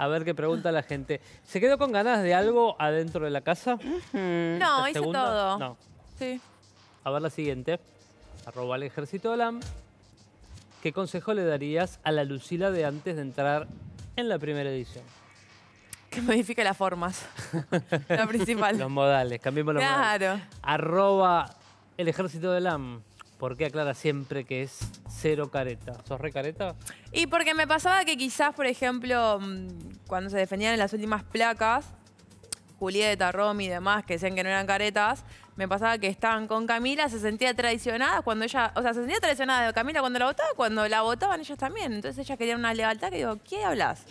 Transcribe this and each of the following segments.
A ver qué pregunta la gente. ¿Se quedó con ganas de algo adentro de la casa? No, hice ¿Segunda? todo. No. Sí. A ver la siguiente. Arroba al ejército de LAM. ¿Qué consejo le darías a la Lucila de antes de entrar en la primera edición? Que modifique las formas. la principal. Los modales, cambiemos los modales. Claro. Arroba el ejército de LAM. ¿Por qué aclara siempre que es cero careta? ¿Sos re careta? Y porque me pasaba que quizás, por ejemplo, mm, cuando se defendían en las últimas placas, Julieta, Romy y demás, que decían que no eran caretas, me pasaba que estaban con Camila, se sentía traicionada cuando ella, o sea, se sentía traicionada de Camila cuando la votaba, cuando la votaban ellos también. Entonces ellas querían una lealtad que digo, ¿qué hablas?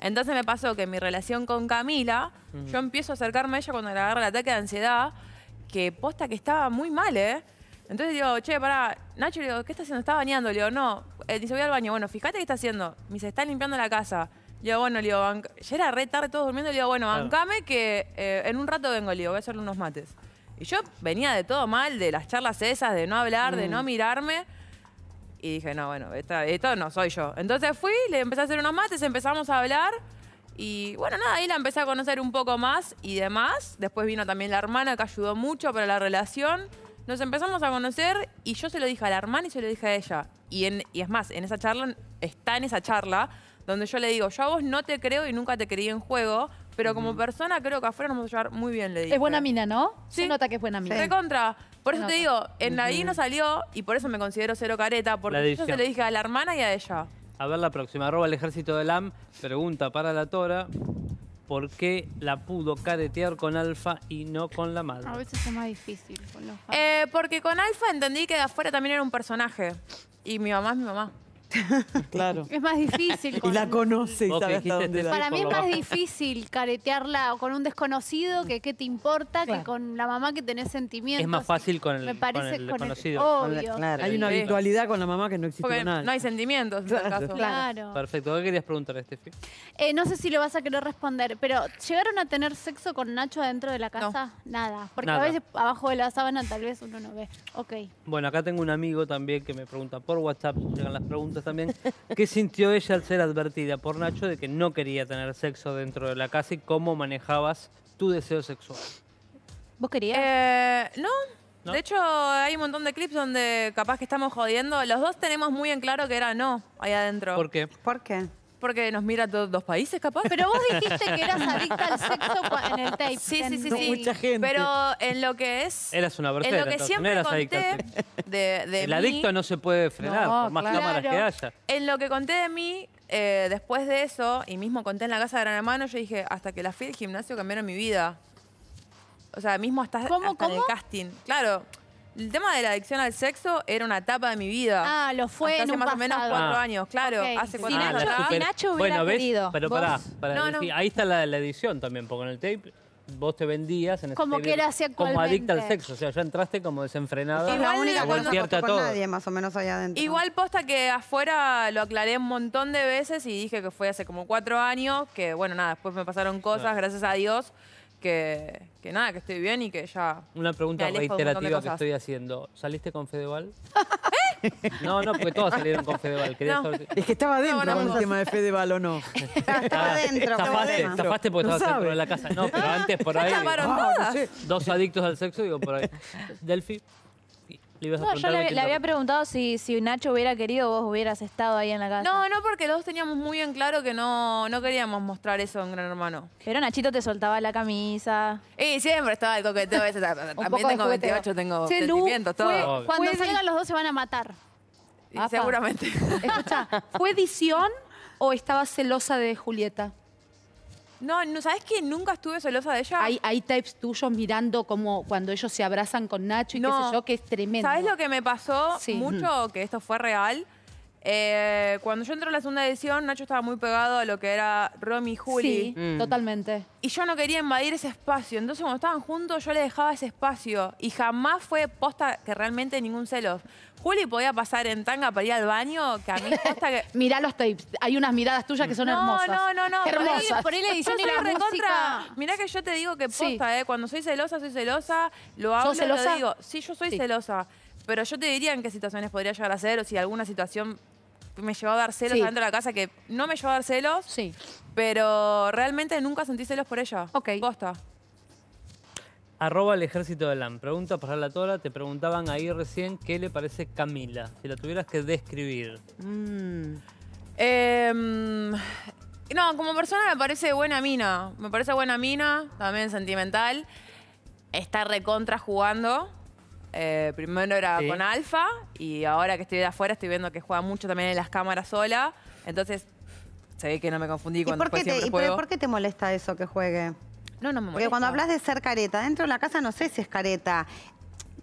Entonces me pasó que mi relación con Camila, yo empiezo a acercarme a ella cuando le agarra el ataque de ansiedad, que posta que estaba muy mal, ¿eh? Entonces digo, che, pará, Nacho, le digo, ¿qué está haciendo? ¿Está bañando? Le digo, no. Eh, dice, voy al baño. Bueno, fíjate qué está haciendo. Me dice, está limpiando la casa. Le digo, bueno, le digo, banca- ya era re tarde todos durmiendo. Le digo, bueno, Claro. bancame que eh, en un rato vengo. Le digo, voy a hacerle unos mates. Y yo venía de todo mal, de las charlas esas, de no hablar, de no mirarme. Y dije, no, bueno, esta- esto no soy yo. Entonces fui, le empecé a hacer unos mates, empezamos a hablar. Y bueno, nada, ahí la empecé a conocer un poco más y demás. Después vino también la hermana que ayudó mucho para la relación. Nos empezamos a conocer y yo se lo dije a la hermana y se lo dije a ella. Y, en, y es más, en esa charla, está en esa charla, donde yo le digo, yo a vos no te creo y nunca te creí en juego, pero como persona creo que afuera nos vamos a llevar muy bien, le dije. Es buena mina, ¿no? Sí. Se nota que es buena mina. Recontra. Por eso te digo, en ahí no salió y por eso me considero cero careta, La porque yo se lo dije a la hermana y a ella. A ver la próxima. Arroba el ejército de LAM. Pregunta para la Tora. ¿Por qué la pudo caretear con Alfa y no con la madre? A veces es más difícil con los fans. Eh, porque con Alfa entendí que de afuera también era un personaje. Y mi mamá es mi mamá. Claro. Es más difícil. Y con- la conoce y Vos sabe que hasta dijiste dónde da. Para mí es más difícil caretearla con un desconocido que qué te importa Claro. que con la mamá que tenés sentimientos. Es más fácil con el, Me con parece el con el- desconocido. obvio. Claro. Hay una habitualidad con la mamá que no existe Porque nada. no hay sentimientos en este caso. Claro. Perfecto. ¿Qué querías preguntar, Estefi? Eh, no sé si lo vas a querer responder, pero ¿llegaron a tener sexo con Nacho adentro de la casa? Nada. Porque Nada. a veces abajo de la sábana tal vez uno no ve. Ok. Bueno, acá tengo un amigo también que me pregunta por WhatsApp, llegan las preguntas también. ¿Qué sintió ella al ser advertida por Nacho de que no quería tener sexo dentro de la casa y cómo manejabas tu deseo sexual? ¿Vos querías? Eh, no. ¿No? De hecho, hay un montón de clips donde capaz que estamos jodiendo. Los dos tenemos muy en claro que era no ahí adentro. ¿Por qué? ¿Por qué? Porque nos mira todos dos países, capaz. Pero vos dijiste que eras adicta al sexo cua- en el tape. Sí, sí, sí, No, sí. mucha gente. Pero en lo que es. Eras una En lo que entonces, no siempre eras adicta al conté de, de El mí, adicto no se puede frenar, No, por más claro. cámaras que haya. En lo que conté de mí, eh, después de eso, y mismo conté en la casa de Gran Hermano, yo dije, hasta que la fui al gimnasio cambiaron mi vida. O sea, mismo hasta, ¿Cómo, hasta en el cómo? casting. Claro, el tema de la adicción al sexo era una etapa de mi vida. Ah, lo fue Hasta en hace un más o menos cuatro Ah. años, claro. Ok. Hace Si cuatro Ah, años Nacho- atrás. si super- Nacho hubiera bueno, ¿ves? querido, Pero vos- pará, pará, No, no. decí- ahí está la, la edición también, porque en el tape vos te vendías en ese Como tape que era así como adicta al actualmente. sexo, o sea, ya entraste como desenfrenada. Es la Igual única que no con todo. nadie, más o menos, allá adentro. Igual posta que afuera lo aclaré un montón de veces y dije que fue hace como cuatro años, que bueno, nada, después me pasaron cosas, gracias a Dios, que, que nada, que estoy bien y que ya... Una pregunta Me alejo de un montón de reiterativa que cosas. estoy haciendo. ¿Saliste con Fedeval? No, no, porque todos salieron con Fedeval. Quería No. saber- Es que estaba adentro no, con no. el tema de Fedeval o no. Estaba adentro, estaba Zafaste, adentro. zafaste porque No estabas sabe. dentro de la casa. No, pero antes por ahí. chaparon Ah, no todas. sé. Dos adictos al sexo, digo por ahí. Delphi, le ibas a No, yo le, había preguntado si, si Nacho hubiera querido vos hubieras estado ahí en la casa. No, no, porque los dos teníamos muy en claro que no, no queríamos mostrar eso en Gran Hermano. Pero Nachito te soltaba la camisa. Y siempre estaba el coqueteo ese. También tengo jugueteo. 28, tengo Che, Lu, sentimientos, todo. fue- Obvio. Cuando Fue- salgan los dos se van a matar. Y seguramente. Escucha, ¿fue edición o estabas celosa de Julieta? No, no, ¿sabes que nunca estuve celosa de ella? Hay, hay tapes tuyos mirando como cuando ellos se abrazan con Nacho y qué sé yo, que es tremendo. ¿Sabes lo que me pasó Sí. mucho? Que esto fue real. Eh, cuando yo entré a la segunda edición, Nacho estaba muy pegado a lo que era Romy y Juli. Sí, totalmente. Y yo no quería invadir ese espacio. Entonces, cuando estaban juntos, yo le dejaba ese espacio. Y jamás fue posta que realmente ningún celos. Juli podía pasar en tanga para ir al baño, que a mí posta que... Mirá los tapes. Hay unas miradas tuyas que son no, hermosas. no, no, no. Hermosas. Por ahí y soy la recontra. Mirá que yo te digo que Sí. posta, ¿eh? Cuando soy celosa, soy celosa. Lo hablo, ¿Sos celosa? lo digo. Sí, yo soy Sí. celosa. Pero yo te diría en qué situaciones podría llegar a ser o si alguna situación me llevó a dar celos Sí. adentro de la casa, que no me llevó a dar celos, Sí. pero realmente nunca sentí celos por ella. Ok. Posta. Arroba el ejército de LAM. Pregunta para la Tora. Te preguntaban ahí recién qué le parece Camila. Si la tuvieras que describir. Mm. Em, no, como persona me parece buena mina. Me parece buena mina, también sentimental. Está recontra jugando. Eh, primero era Sí. con Alfa y ahora que estoy de afuera estoy viendo que juega mucho también en las cámaras sola. Entonces, se ve que no me confundí ¿Y cuando por, qué después te, siempre y por, juego. por qué te molesta eso que juegue? No, no me Porque cuando molesta. hablas de ser careta, dentro de la casa no sé si es careta.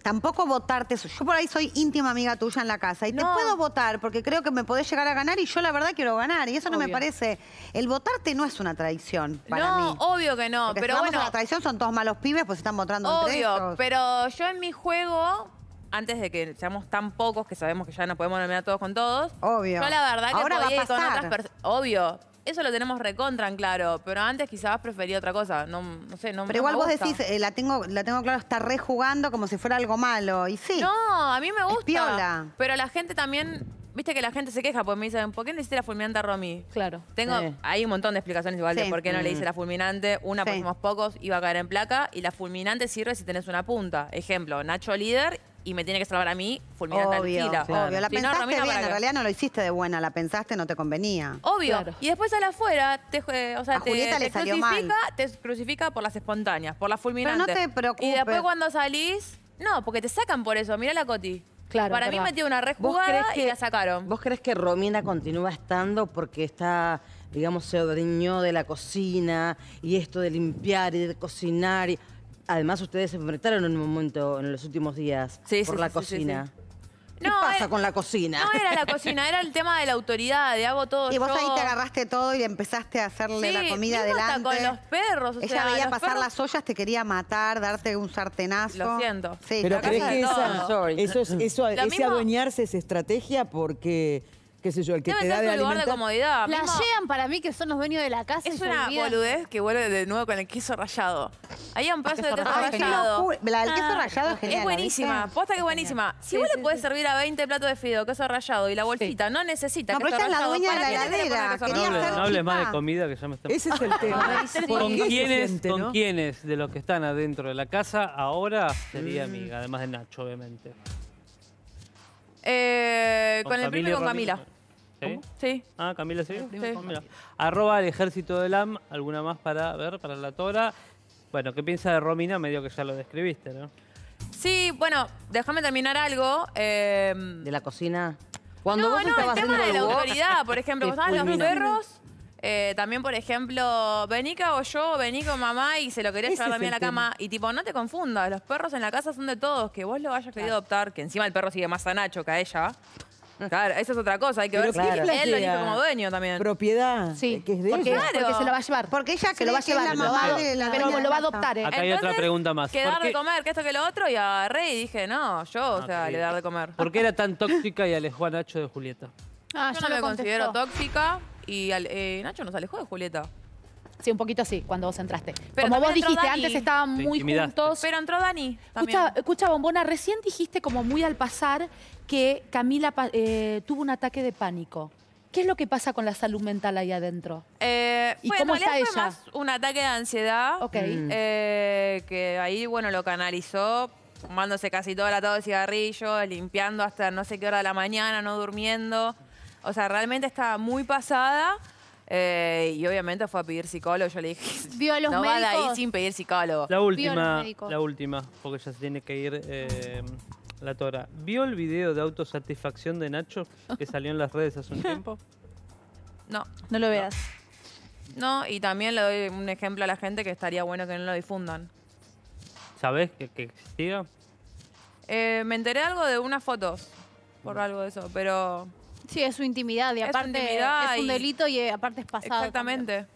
Tampoco votarte. Yo por ahí soy íntima amiga tuya en la casa y te No. puedo votar porque creo que me podés llegar a ganar y yo la verdad quiero ganar. Y eso no me parece. El votarte no es una traición para no, mí. obvio que no, Porque pero si vamos bueno, a la traición son todos malos pibes, pues están votando entre obvio, ellos. pero yo en mi juego, antes de que seamos tan pocos que sabemos que ya no podemos nominar todos con todos, Obvio. Yo la verdad que Ahora va a podía ir con pasar. otras personas. Obvio. Eso lo tenemos recontra en claro. Pero antes quizás prefería otra cosa. No, no sé, no Pero no igual me vos decís, eh, la tengo, la tengo claro, está rejugando como si fuera algo malo. Y sí. No, a mí me gusta. piola. Pero la gente también. Viste que la gente se queja porque me dicen, ¿por qué no le hiciste la fulminante a Romy? Claro. Tengo, Sí. hay un montón de explicaciones igual de Sí. por qué no le Mm. hice la fulminante. Una, Sí. somos pocos, iba a caer en placa. Y la fulminante sirve si tenés una punta. Ejemplo, Nacho líder y me tiene que salvar a mí, fulminante Obvio, al fila. obvio. La Si no, pensaste Romina, bien, ¿para en realidad no lo hiciste de buena, la pensaste, no te convenía. Obvio. Claro. Y después al afuera, te, o sea, A te, Julieta te le salió crucifica, mal. te crucifica por las espontáneas, por las fulminantes. Pero no te preocupes. Y después cuando salís, no, porque te sacan por eso. Mirá la Coti. Claro, Para es mí verdad. metió una ¿Vos rejugada crees y la sacaron. ¿Vos crees que Romina continúa estando porque está, digamos, se adueñó de la cocina y esto de limpiar y de cocinar? Y... Además, ustedes se enfrentaron en un momento en los últimos días Sí, por sí, la sí, sí, sí, cocina. sí. ¿Qué No, pasa era- con la cocina? No era la cocina, era el tema de la autoridad, de hago todo Y vos yo. ahí te agarraste todo y empezaste a hacerle Sí, la comida adelante. con los perros, o Ella sea, veía pasar perros- las ollas, te quería matar, darte un sartenazo. Lo siento. Sí, Pero ¿crees que esa, eso, es- eso, ese mismo- adueñarse es estrategia porque, qué sé yo, el que te da de lugar de comodidad. La Mismo- llegan para mí que son los dueños de la casa Es una boludez que vuelve de nuevo con el queso rallado. Había un pedazo de queso rallado. La del queso rallado es genial. Es ¿la buenísima, viste? posta que es buenísima. Si vos le podés servir a 20 platos de fideo, queso rallado y la bolsita no necesita No, pero queso ella es la rallado, dueña de ¿para la que heladera, queso No rallado? hables, hacer no hables más de comida que ya me está... Ese es el tema. ¿Por ¿Con quiénes, siente, ¿Con no? quiénes de los que están adentro de la casa ahora sería amiga? Además de Nacho, obviamente. Eh, con, el primo y con. Camila. ¿Sí? Sí. Ah, Camila, ¿sí? Arroba el ejército del AM. ¿Alguna más para ver, para la tora? Bueno, ¿qué piensa de Romina? Medio que ya lo describiste, ¿no? Sí, bueno, déjame terminar algo. eh, ¿De la cocina? Cuando no, vos no, estabas el tema de la autoridad, por ejemplo, estaban los perros, eh, también, por ejemplo, vení que hago yo, vení con mamá y se lo quería llevar también a la cama. Y tipo, no te confundas, los perros en la casa son de todos, que vos lo hayas querido adoptar, que encima el perro sigue más a Nacho que a ella. Claro, esa es otra cosa, hay que Pero ver si ¿quién él lo elige como dueño también. Propiedad, Sí, eh, que es de porque, ella. Claro. porque se lo va a llevar. Porque ella se lo va a que llevar, la lo va de la pero de lo va a adoptar, ¿eh? Acá hay otra pregunta más. Que ¿Por dar de comer, que esto que lo otro, y agarré y dije, no, yo, o sea, Ok. le dar de comer. ¿Por qué era tan tóxica y alejó a Nacho de Julieta? Ah, Yo no me considero tóxica y al- eh, Nacho nos alejó de Julieta. Sí, un poquito así, cuando vos entraste. Pero como vos dijiste, Dani. antes estaban Te muy intimidaste. juntos. Pero entró Dani también. Escucha, escucha, Bombona, recién dijiste como muy al pasar que Camila eh, tuvo un ataque de pánico. ¿Qué es lo que pasa con la salud mental ahí adentro? Eh, ¿Y cómo está fue ella? más un ataque de ansiedad. Ok. eh, que ahí, bueno, lo canalizó fumándose casi todo el atado de cigarrillo, limpiando hasta no sé qué hora de la mañana, no durmiendo. O sea, realmente estaba muy pasada. eh, y obviamente fue a pedir psicólogo. Yo le dije, Vio a los no va de ahí médicos. sin pedir psicólogo. La última, médicos. la última, porque ya se tiene que ir eh, la tora. ¿Vio el video de autosatisfacción de Nacho que salió en las redes hace un tiempo? No, No lo veas. no. Y también le doy un ejemplo a la gente que estaría bueno que no lo difundan. ¿Sabés que, que existía? Eh, me enteré algo de unas fotos por algo de eso, pero Sí, es su intimidad y Es aparte intimidad es un y- delito y eh, aparte es pasado. exactamente.